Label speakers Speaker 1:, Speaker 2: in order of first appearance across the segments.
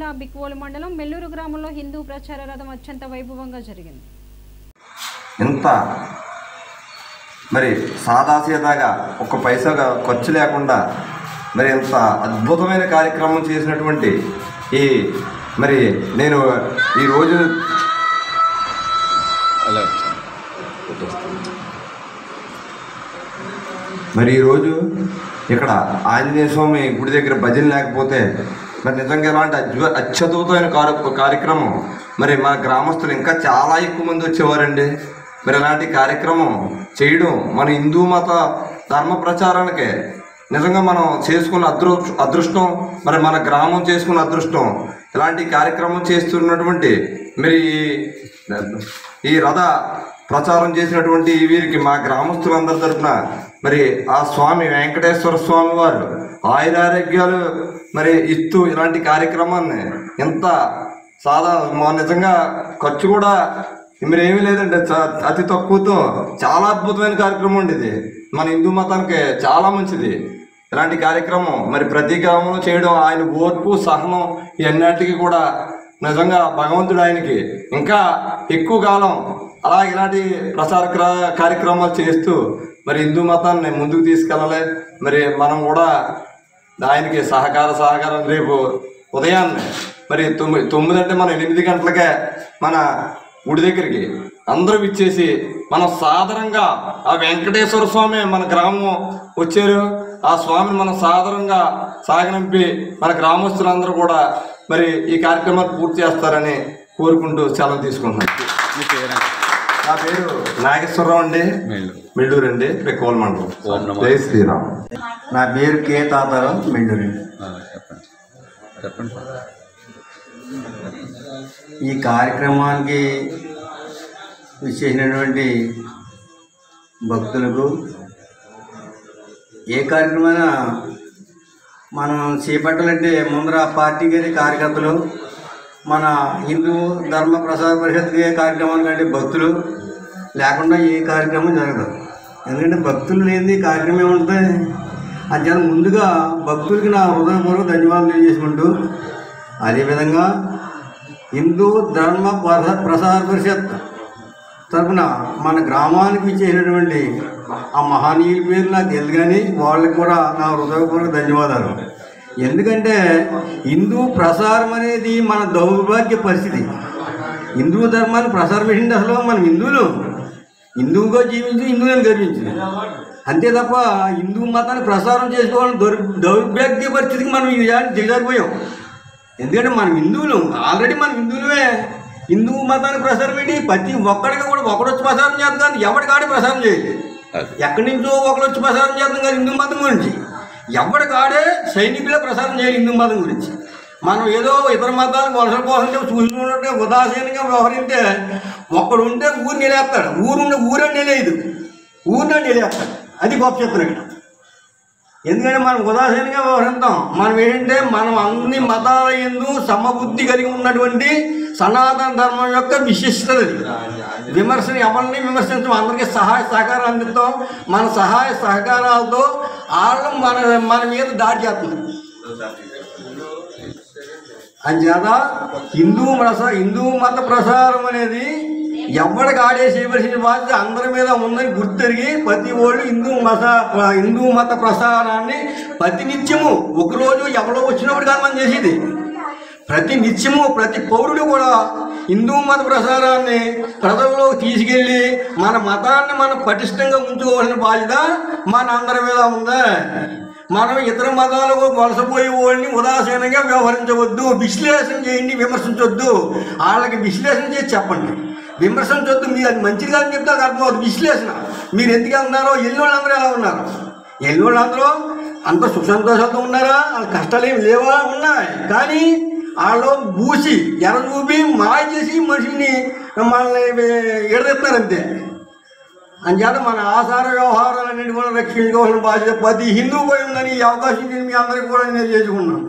Speaker 1: జిల్లా బిక్వోలు మండలం మెల్లూరు గ్రామంలో హిందూ ప్రచార రథం అత్యంత వైభవంగా జరిగింది.
Speaker 2: ఇంత మరి సాదాసీదాగా ఒక పైసాగా ఖర్చు లేకుండా మరి ఇంత అద్భుతమైన కార్యక్రమం చేసినటువంటి ఈ మరి నేను ఈరోజు
Speaker 3: అలా.
Speaker 2: మరి ఈరోజు ఇక్కడ ఆంజనేయ స్వామి గుడి దగ్గర భజన లేకపోతే మరి నిజంగా ఇలాంటి అద్భుత అత్యద్భుతమైన కార్య కార్యక్రమం. మరి మన గ్రామస్తులు ఇంకా చాలా ఎక్కువ మంది వచ్చేవారండి. మరి ఇలాంటి కార్యక్రమం చేయడం మన హిందూ మత ధర్మ ప్రచారానికి నిజంగా మనం చేసుకున్న అదృ అదృష్టం మరి మన గ్రామం చేసుకున్న అదృష్టం ఇలాంటి కార్యక్రమం చేస్తున్నటువంటి మరి ఈ- ఈ రథ ప్రచారం చేసినటువంటి వీరికి మా గ్రామస్తులందరి తరఫున మరి ఆ స్వామి వెంకటేశ్వర స్వామి వారు ఆయురారోగ్యాలు మరి ఇస్తూ ఇలాంటి కార్యక్రమాన్ని ఎంత సాదా మా నిజంగా ఖర్చు కూడా మరి ఏమీ లేదండి. చ- అతి తక్కువతో చాలా అద్భుతమైన కార్యక్రమం అండి ఇది. మన హిందూ మతానికి చాలా మంచిది. ఇలాంటి కార్యక్రమం మరి ప్రతి గ్రామంలో చేయడం ఆయన ఓర్పు సహనం ఇవన్నిటికీ కూడా నిజంగా భగవంతుడు ఆయనకి. ఇంకా ఎక్కువ కాలం అలా ఇలాంటి ప్రచార కార్యక్రమాలు చేస్తూ మరి హిందూ మతాన్ని ముందుకు తీసుకెళ్ళాలి. మరి మనం కూడా ఆయనకి సహకార సహకారం రేపు ఉదయాన్నే మరి తొమ్మిది తొమ్మిది అంటే మనం ఎనిమిది గంటలకే మన గుడి దగ్గరికి అందరూ ఇచ్చేసి మనం సాధారణంగా ఆ వెంకటేశ్వర స్వామి మన గ్రామం వచ్చారు. ఆ స్వామిని మనం సాధారణంగా సాగనంపి మన గ్రామస్తులందరూ కూడా మరి ఈ కార్యక్రమాన్ని పూర్తి చేస్తారని కోరుకుంటూ సెలవు తీసుకుంటున్నాను నా పేరు నాగేశ్వరరావు అండి. మిల్లూరు అండి. పెకోల్ మండలం. జై శ్రీరామ్.
Speaker 4: నా పేరు కే తాతారావు
Speaker 3: చెప్పండి. చెప్పండి.
Speaker 4: ఈ కార్యక్రమానికి విచ్చేసినటువంటి భక్తులకు ఏ కార్యక్రమైనా మనం చేపట్టాలంటే ముందర పార్టీకి అయితే కార్యకర్తలు మన హిందూ ధర్మ ప్రసార పరిషత్కి ఏ కార్యక్రమాలు కంటే భక్తులు లేకుండా ఏ కార్యక్రమం జరగదు. ఎందుకంటే భక్తులు లేని కార్యక్రమం ఏముంటుంది? అంచేత ముందుగా భక్తులకి నా హృదయపూర్వక ధన్యవాదాలు తెలియజేసుకుంటూ అదేవిధంగా హిందూ ధర్మ ప్రసార పరిషత్ తరపున మన గ్రామానికి ఇచ్చేసినటువంటి ఆ మహనీయుల పేరు నాకు తెలియదు కానీ వాళ్ళకి కూడా నా హృదయపూర్వక ధన్యవాదాలు. ఎందుకంటే హిందూ ప్రసారం అనేది మన దౌర్భాగ్య పరిస్థితి. హిందూ ధర్మాన్ని ప్రసారం చేసింది అసలు మనం హిందువులు. హిందువుగా జీవించి హిందువులను గర్వించి అంతే తప్ప హిందూ మతాన్ని ప్రసారం చేసుకోవాలని దౌర్ దౌర్భాగ్య పరిస్థితికి మనం దిగజారిపోయాం. ఎందుకంటే మనం హిందువులు. ఆల్రెడీ మనం హిందువులమే. హిందూ మతానికి ప్రసారం ఏంటి ప్రతి ఒక్కడికి కూడా ఒకడొచ్చి ప్రసారం చేద్దాం. కానీ ఎవడికాడి ప్రసారం చేయాలి
Speaker 3: అది.
Speaker 4: ఎక్కడి నుంచో ఒకరు వచ్చి ప్రసారం చేద్దాం కానీ హిందూ మతం గురించి. ఎవడికాడే సైనికులే ప్రసారం చేయాలి హిందూ మతం గురించి. మనం ఏదో ఇతర మతాలకు వలసల కోసం చూసుకున్నట్టు ఉదాసీనంగా వ్యవహరిస్తే ఒక్కడు ఉంటే ఊరు నిలేస్తాడు ఊరుండే ఊరే నిలేదు ఊరినే నిలేస్తాడు అది గొప్ప చిత్రం ఇక్కడ ఎందుకంటే మనం ఉదాసీనంగా వ్యవహరిస్తాం. మనం ఏంటంటే మనం అన్ని మతాల ఎందు సమబుద్ధి కలిగి ఉన్నటువంటి సనాతన ధర్మం యొక్క విశిష్టత విమర్శన ఎవరిని విమర్శించడం అందరికీ సహాయ సహకారం అందిస్తాం మన సహాయ సహకారాలతో వాళ్ళు మన మన మీద దాడి చేస్తున్నారు అంచేత హిందూ ప్రసా హిందూ మత ప్రసారం అనేది ఎవరికి ఆడేసేయవలసిన బాధ్యత అందరి మీద ఉందని గుర్తెరిగి ప్రతి ఓళ్ళు హిందూ మత హిందూ మత ప్రసారాన్ని ప్రతినిత్యము. ఒకరోజు ఎవడో వచ్చినప్పుడు కాదు మనం చేసేది. ప్రతి నిత్యము ప్రతి పౌరుడు కూడా హిందూ మత ప్రసారాన్ని ప్రజల్లో తీసుకెళ్ళి మన మతాన్ని మనం పటిష్టంగా ఉంచుకోవాల్సిన బాధ్యత మన అందరి మీద ఉందా? మనం ఇతర మతాలకు వలసపోయే వాళ్ళని ఉదాసీనంగా వ్యవహరించవద్దు విశ్లేషణ చేయండి విమర్శించవద్దు వాళ్ళకి విశ్లేషణ చేసి చెప్పండి. విమర్శించవద్దు మీరు అది మంచిది కాదని చెప్తే అది అర్థమవుతుంది విశ్లేషణ. మీరు ఎందుకు ఉన్నారో ఎల్లోళ్ళందరూ ఎలా ఉన్నారు? ఎల్లోళ్ళందరూ అంత సుఖ ఉన్నారా? వాళ్ళ కష్టాలు ఏమి లేవా? ఉన్నాయి. కానీ వాళ్ళు పూసి ఎర చూపి మాయ చేసి మనిషిని మనల్ని ఎడదెత్తారంతే అంచేత మన ఆచార వ్యవహారాలు కూడా రక్షించుకోవాల్సిన బాధ్యత ప్రతి హిందూ పోయి ఉందని ఈ అవకాశం ఇచ్చిన మీ అందరికీ కూడా నేను చేసుకున్నాను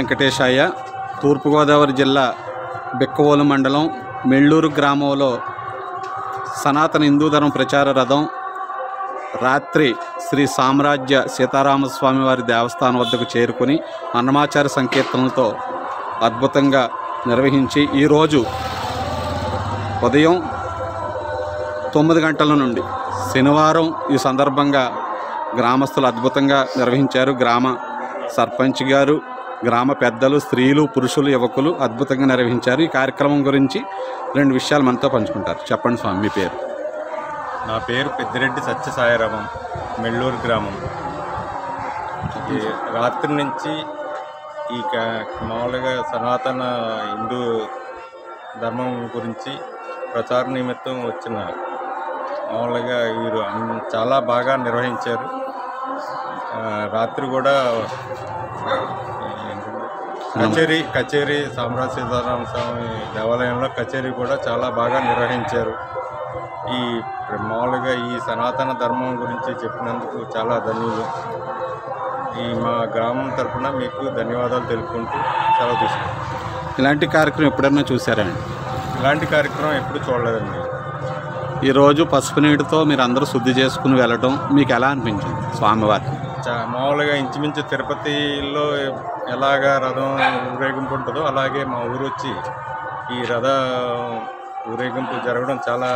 Speaker 3: వెంకటేశాయ తూర్పుగోదావరి జిల్లా బెక్కవోలు మండలం మెళ్ళూరు గ్రామంలో సనాతన హిందూ ధర్మ ప్రచార రథం రాత్రి శ్రీ సామ్రాజ్య సీతారామస్వామి వారి దేవస్థానం వద్దకు చేరుకుని అన్నమాచార సంకీర్తనలతో అద్భుతంగా నిర్వహించి ఈరోజు ఉదయం తొమ్మిది గంటల నుండి శనివారం ఈ సందర్భంగా గ్రామస్తులు అద్భుతంగా నిర్వహించారు. గ్రామ సర్పంచ్ గారు గ్రామ పెద్దలు స్త్రీలు పురుషులు యువకులు అద్భుతంగా నిర్వహించారు. ఈ కార్యక్రమం గురించి రెండు విషయాలు మనతో పంచుకుంటారు. చెప్పండి స్వామి మీ పేరు?
Speaker 5: నా పేరు పెద్దిరెడ్డి సత్యసాయిరామం మెల్లూరు గ్రామం. రాత్రి నుంచి ఈ క- మామూలుగా సనాతన హిందూ ధర్మం గురించి ప్రచార నిమిత్తం వచ్చిన మామూలుగా వీరు చాలా బాగా నిర్వహించారు. రాత్రి కూడా కచేరీ కచేరీ సామ్రాజ్య సీతారామ స్వామి దేవాలయంలో కచేరీ కూడా చాలా బాగా నిర్వహించారు. ఈ మామూలుగా ఈ సనాతన ధర్మం గురించి చెప్పినందుకు చాలా ధన్యులు. ఈ మా గ్రామం తరఫున మీకు ధన్యవాదాలు తెలుపుకుంటూ సెలవు తీసుకుంటాం
Speaker 3: ఇలాంటి కార్యక్రమం ఎప్పుడన్నా చూసారండి
Speaker 5: ఇలాంటి కార్యక్రమం ఎప్పుడు చూడలేదండి.
Speaker 3: ఈరోజు పసుపు నీటితో మీరు అందరూ శుద్ధి చేసుకుని వెళ్ళడం మీకు ఎలా అనిపించింది స్వామివారికి?
Speaker 5: మామూలుగా ఇంచుమించు తిరుపతిలో ఎలాగా రథం ఊరేగింపు ఉంటుందో అలాగే మా ఊరు వచ్చి ఈ రథ ఊరేగింపు జరగడం చాలా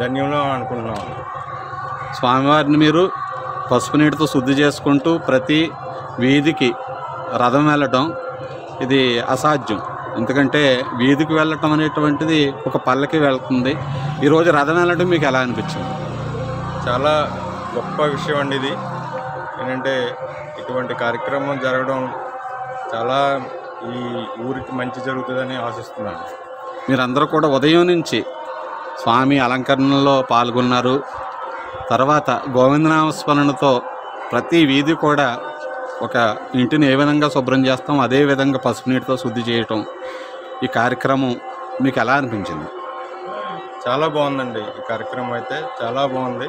Speaker 5: ధన్యంగా అనుకుంటున్నాం.
Speaker 3: స్వామివారిని మీరు పసుపు నీటితో శుద్ధి చేసుకుంటూ ప్రతి వీధికి రథం వెళ్ళటం ఇది అసాధ్యం. ఎందుకంటే వీధికి వెళ్ళటం అనేటువంటిది ఒక పల్లకి వెళ్తుంది. ఈరోజు రథం వెళ్ళటం మీకు ఎలా అనిపించింది?
Speaker 5: చాలా గొప్ప విషయం అండి ఇది. ఏంటంటే ఇటువంటి కార్యక్రమం జరగడం చాలా ఈ ఊరికి మంచి జరుగుతుందని ఆశిస్తున్నాను.
Speaker 3: మీరందరూ కూడా ఉదయం నుంచి స్వామి అలంకరణలో పాల్గొన్నారు. తర్వాత గోవిందనామస్మరణతో ప్రతి వీధి కూడా ఒక ఇంటిని ఏ విధంగా శుభ్రం చేస్తాం అదే విధంగా పసుపు నీటితో శుద్ధి చేయటం ఈ కార్యక్రమం మీకు ఎలా అనిపించింది?
Speaker 5: చాలా బాగుందండి. ఈ కార్యక్రమం అయితే చాలా బాగుంది.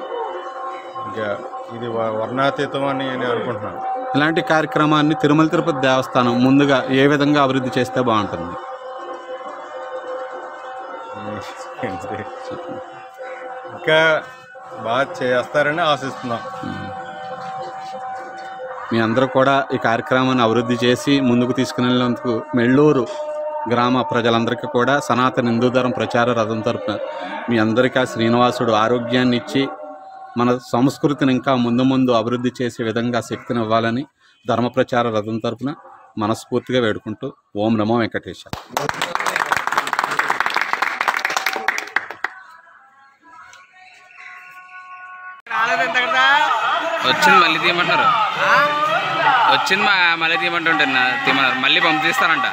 Speaker 5: ఇంకా ఇది వర్ణాతీతం అని నేను అనుకుంటున్నాను.
Speaker 3: ఇలాంటి కార్యక్రమాన్ని తిరుమల తిరుపతి దేవస్థానం ముందుగా ఏ విధంగా అభివృద్ధి చేస్తే బాగుంటుంది?
Speaker 5: ఇంకా బాగా చేస్తారని ఆశిస్తున్నాం.
Speaker 3: మీ అందరూ కూడా ఈ కార్యక్రమాన్ని అభివృద్ధి చేసి ముందుకు తీసుకుని వెళ్ళినందుకు మెళ్ళూరు గ్రామ ప్రజలందరికీ కూడా సనాతన హిందూ ధర్మ ప్రచార రథం తరపున మీ అందరికీ ఆ శ్రీనివాసుడు ఆరోగ్యాన్ని ఇచ్చి మన సంస్కృతిని ఇంకా ముందు ముందు అభివృద్ధి చేసే విధంగా శక్తిని ఇవ్వాలని ధర్మ ప్రచార రథం తరపున మనస్ఫూర్తిగా వేడుకుంటూ ఓం నమో వెంకటేశ.
Speaker 6: వచ్చింది మళ్ళీ తీయమంటున్నారు. వచ్చింది మా మళ్ళీ తీయమంటుంటే తీయమన్నారు. మళ్ళీ పంపిస్తారంట.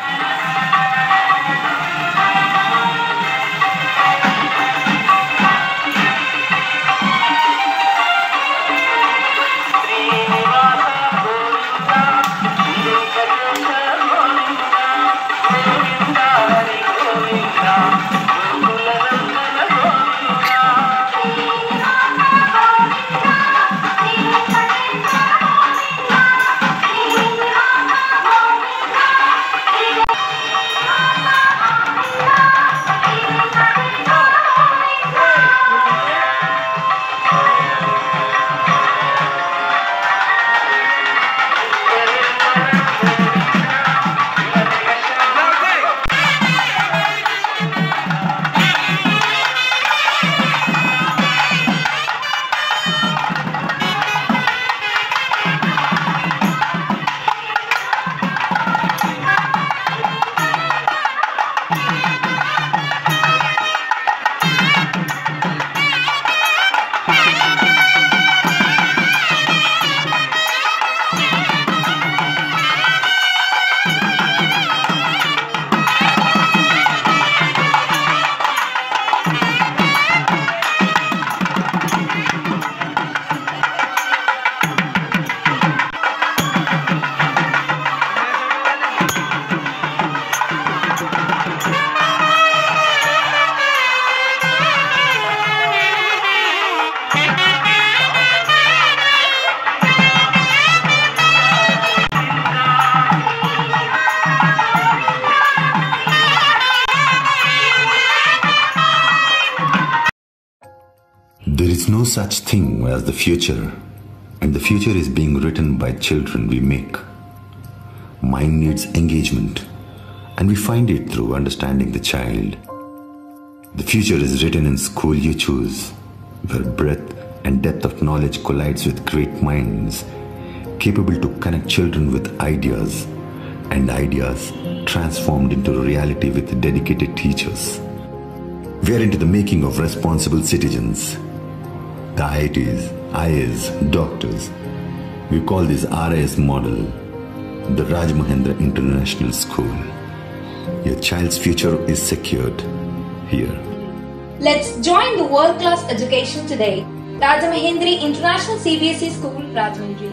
Speaker 7: Such thing as the future, and the future is being written by children we make. Mind needs engagement, and we find it through understanding the child. The future is written in school you choose, where breadth and depth of knowledge collides with great minds, capable to connect children with ideas, and ideas transformed into reality with dedicated teachers. We are into the making of responsible citizens. The IITs, IAs, doctors. We call this RIS model the Raj Mahendra International School. Your child's future is secured here.
Speaker 8: Let's join the world class education today. Rajamahendri International CBSE School, Rajahmundry.